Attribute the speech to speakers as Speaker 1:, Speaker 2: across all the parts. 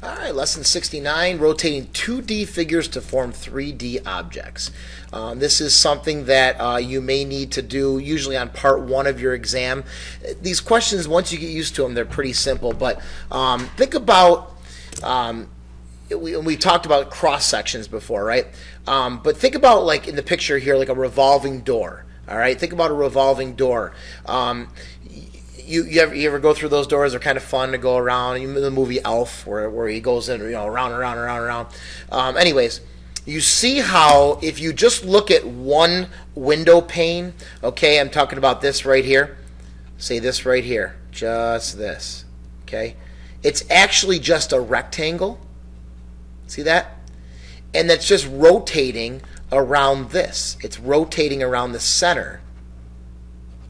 Speaker 1: All right, lesson 69, rotating 2D figures to form 3D objects. Um, this is something that uh, you may need to do usually on part one of your exam. These questions, once you get used to them, they're pretty simple, but um, think about, um, we, we talked about cross sections before, right? Um, but think about like in the picture here, like a revolving door. All right, think about a revolving door. You you ever, you ever go through those doors? They're kind of fun to go around. You the movie Elf, where where he goes in, you know, around, around, around, around. Um, anyways, you see how if you just look at one window pane, okay, I'm talking about this right here. Say this right here, just this, okay. It's actually just a rectangle. See that? And that's just rotating around this. It's rotating around the center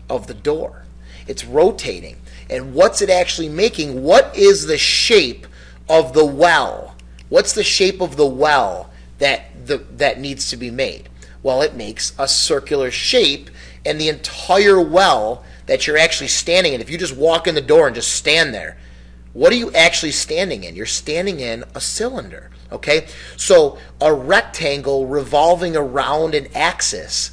Speaker 1: of the door. It's rotating. And what's it actually making? What is the shape of the well? What's the shape of the well that the, that needs to be made? Well, it makes a circular shape, and the entire well that you're actually standing in, if you just walk in the door and just stand there, what are you actually standing in? You're standing in a cylinder. Okay? So a rectangle revolving around an axis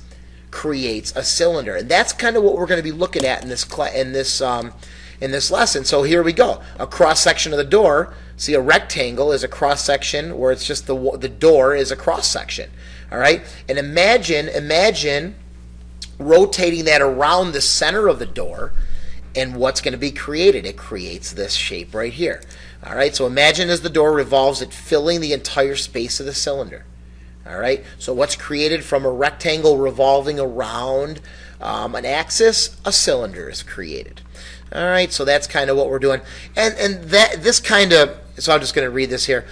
Speaker 1: creates a cylinder. And that's kind of what we're going to be looking at in this in this um, in this lesson. So here we go. A cross section of the door. See, a rectangle is a cross section where it's just the the door is a cross section. All right, and imagine imagine rotating that around the center of the door, and what's going to be created? It creates this shape right here. All right, so imagine as the door revolves, it filling the entire space of the cylinder. All right, so what's created from a rectangle revolving around um, an axis? A cylinder is created. All right, so that's kind of what we're doing, and and that this kind of so I'm just going to read this here.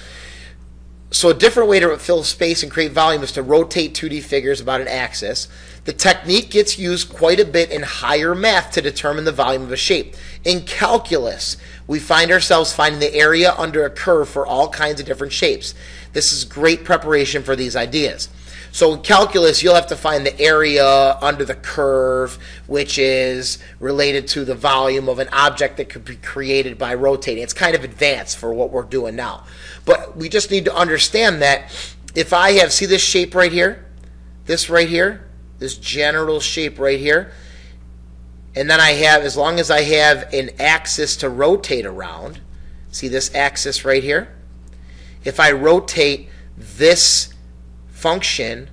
Speaker 1: So a different way to fill space and create volume is to rotate 2D figures about an axis. The technique gets used quite a bit in higher math to determine the volume of a shape. In calculus, we find ourselves finding the area under a curve for all kinds of different shapes. This is great preparation for these ideas. So in calculus, you'll have to find the area under the curve, which is related to the volume of an object that could be created by rotating. It's kind of advanced for what we're doing now. But we just need to understand that if I have, see this shape right here? This right here? This general shape right here? And then I have, as long as I have an axis to rotate around, see this axis right here? if I rotate this function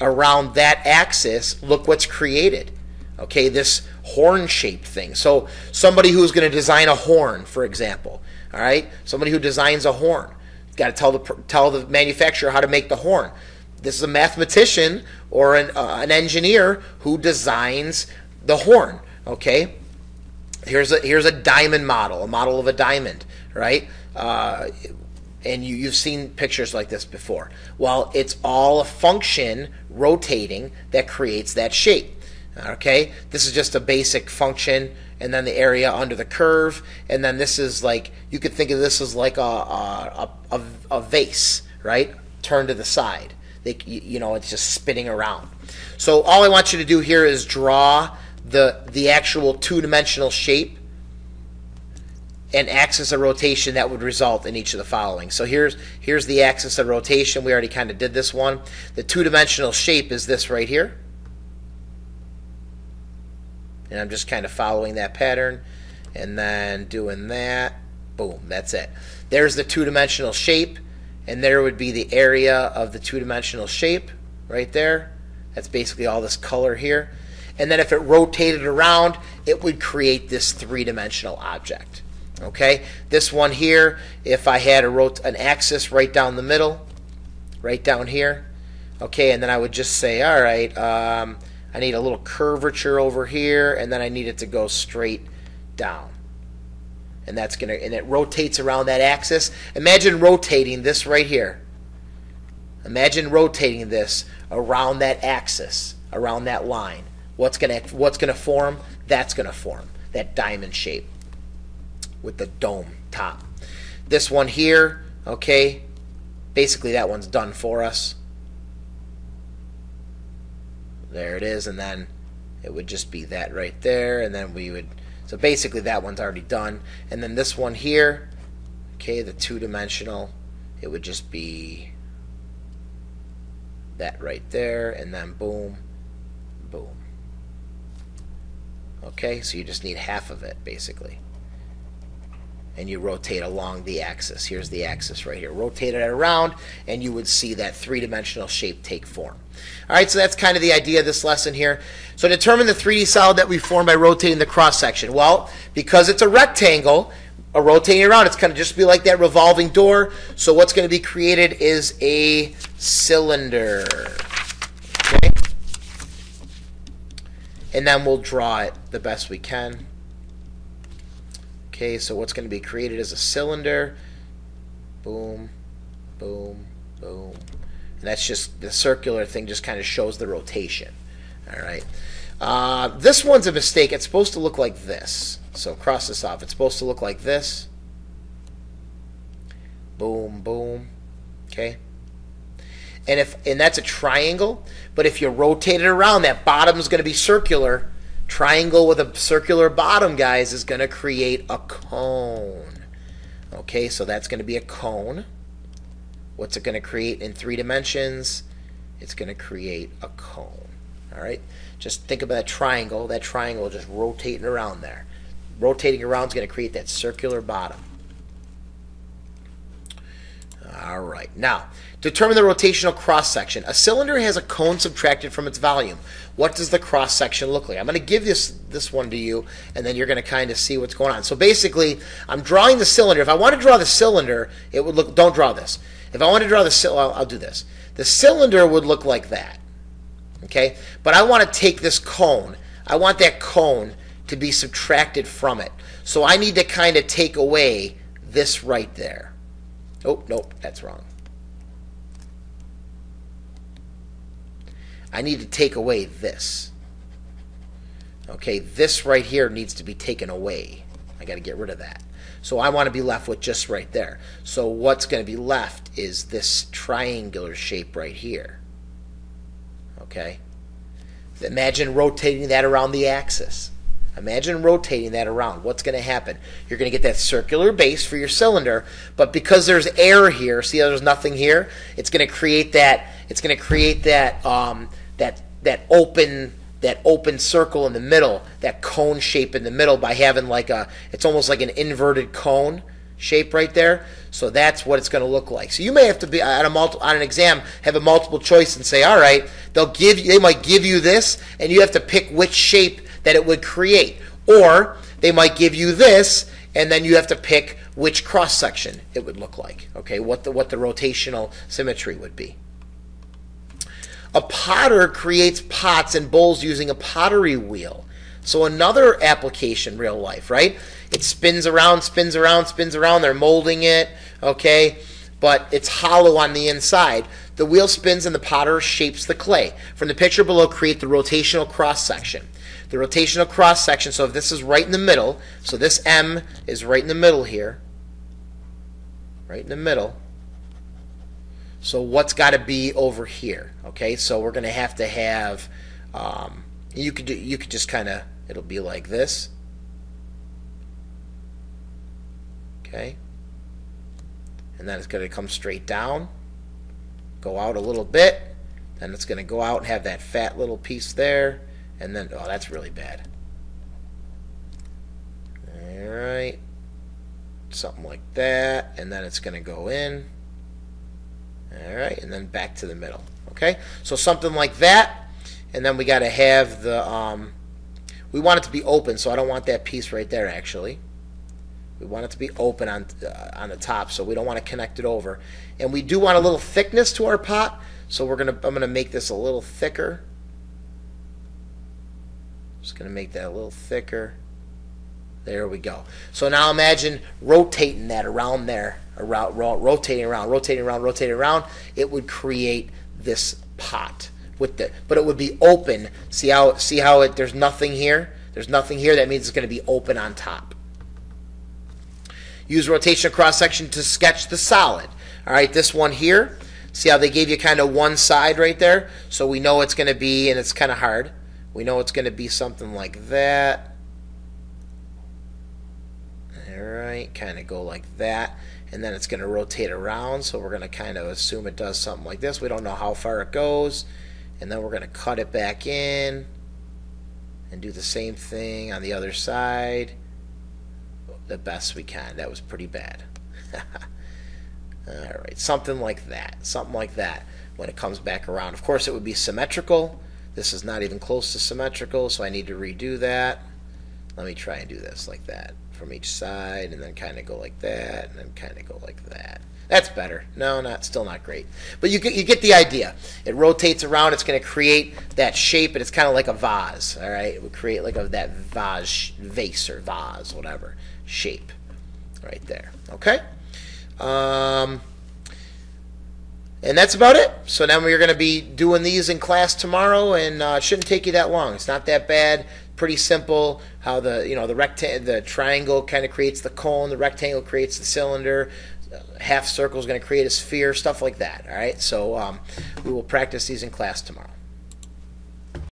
Speaker 1: around that axis, look what's created. Okay, this horn shaped thing. So somebody who's going to design a horn, for example, all right, somebody who designs a horn, got to tell the tell the manufacturer how to make the horn. This is a mathematician or an, uh, an engineer who designs the horn. Okay, here's a here's a diamond model, a model of a diamond, right? Uh, and you, you've seen pictures like this before. Well, it's all a function rotating that creates that shape. Okay, this is just a basic function, and then the area under the curve, and then this is like you could think of this as like a a, a, a vase, right? Turned to the side. They, you know, it's just spinning around. So all I want you to do here is draw the the actual two-dimensional shape an axis of rotation that would result in each of the following. So here's here's the axis of rotation. We already kind of did this one. The two-dimensional shape is this right here. And I'm just kind of following that pattern and then doing that. Boom, that's it. There's the two-dimensional shape and there would be the area of the two-dimensional shape right there. That's basically all this color here. And then if it rotated around, it would create this three-dimensional object. Okay, this one here, if I had a an axis right down the middle, right down here, okay, and then I would just say, all right, um, I need a little curvature over here, and then I need it to go straight down. And that's gonna, and it rotates around that axis. Imagine rotating this right here. Imagine rotating this around that axis, around that line. What's gonna, what's gonna form? That's gonna form that diamond shape with the dome top. This one here, okay, basically that one's done for us. There it is, and then it would just be that right there, and then we would, so basically that one's already done. And then this one here, Okay, the two-dimensional, it would just be that right there, and then boom, boom. Okay, so you just need half of it, basically. And you rotate along the axis. Here's the axis right here. Rotate it around, and you would see that three-dimensional shape take form. All right, so that's kind of the idea of this lesson here. So determine the 3D solid that we form by rotating the cross-section. Well, because it's a rectangle, a rotating around, it's going to just be like that revolving door. So what's going to be created is a cylinder. Okay? And then we'll draw it the best we can. Okay, so what's going to be created is a cylinder. Boom, boom, boom. And that's just the circular thing just kind of shows the rotation. All right. Uh, this one's a mistake. It's supposed to look like this. So cross this off. It's supposed to look like this. Boom, boom. Okay. And if and that's a triangle, but if you rotate it around, that bottom is going to be circular. Triangle with a circular bottom, guys, is going to create a cone. Okay, so that's going to be a cone. What's it going to create in three dimensions? It's going to create a cone. All right, just think about that triangle. That triangle just rotating around there. Rotating around is going to create that circular bottom. All right, now determine the rotational cross section. A cylinder has a cone subtracted from its volume. What does the cross section look like? I'm going to give this this one to you, and then you're going to kind of see what's going on. So basically, I'm drawing the cylinder. If I want to draw the cylinder, it would look. Don't draw this. If I want to draw the cylinder, I'll, I'll do this. The cylinder would look like that. Okay, but I want to take this cone. I want that cone to be subtracted from it. So I need to kind of take away this right there. Oh, nope, that's wrong. I need to take away this. Okay, this right here needs to be taken away. I got to get rid of that. So I want to be left with just right there. So what's going to be left is this triangular shape right here. Okay? Imagine rotating that around the axis. Imagine rotating that around. What's going to happen? You're going to get that circular base for your cylinder, but because there's air here, see there's nothing here? It's going to create that. It's going to create that um, that that open that open circle in the middle, that cone shape in the middle by having like a. It's almost like an inverted cone shape right there. So that's what it's going to look like. So you may have to be on a multi, on an exam have a multiple choice and say, all right, they'll give you, they might give you this, and you have to pick which shape that it would create. Or they might give you this, and then you have to pick which cross section it would look like. Okay, what the what the rotational symmetry would be. A potter creates pots and bowls using a pottery wheel. So another application, real life, right? It spins around, spins around, spins around. They're molding it, okay? But it's hollow on the inside. The wheel spins and the potter shapes the clay. From the picture below, create the rotational cross section the rotational cross section. So if this is right in the middle, so this M is right in the middle here, right in the middle. So what's got to be over here? Okay, so we're going to have to have. Um, you could do, you could just kind of it'll be like this. Okay, and then it's going to come straight down, go out a little bit, then it's going to go out and have that fat little piece there and then, oh, that's really bad. Alright. Something like that. And then it's going to go in. Alright. And then back to the middle. Okay? So something like that. And then we got to have the, um, we want it to be open, so I don't want that piece right there, actually. We want it to be open on, uh, on the top, so we don't want to connect it over. And we do want a little thickness to our pot, so we're gonna, I'm going to make this a little thicker. Just going to make that a little thicker. There we go. So now imagine rotating that around there, around, rotating around, rotating around, rotating around. It would create this pot with the, but it would be open. See how see how it? There's nothing here. There's nothing here. That means it's going to be open on top. Use rotation cross section to sketch the solid. All right, this one here. See how they gave you kind of one side right there, so we know it's going to be, and it's kind of hard. We know it's going to be something like that. All right, kind of go like that. And then it's going to rotate around. So we're going to kind of assume it does something like this. We don't know how far it goes. And then we're going to cut it back in and do the same thing on the other side the best we can. That was pretty bad. All right, something like that. Something like that when it comes back around. Of course, it would be symmetrical. This is not even close to symmetrical, so I need to redo that. Let me try and do this like that from each side, and then kind of go like that, and then kind of go like that. That's better. No, not still not great, but you get you get the idea. It rotates around. It's going to create that shape, and it's kind of like a vase. All right, it would create like a that vase, vase or vase, whatever shape, right there. Okay. Um, and that's about it. So now we're going to be doing these in class tomorrow, and uh, shouldn't take you that long. It's not that bad. Pretty simple. How the you know the rectangle, the triangle kind of creates the cone, the rectangle creates the cylinder, half circle is going to create a sphere, stuff like that. All right. So um, we will practice these in class tomorrow.